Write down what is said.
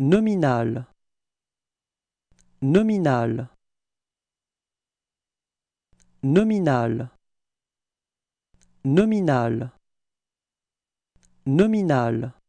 Nominal. Nominal. Nominal. Nominal. Nominal.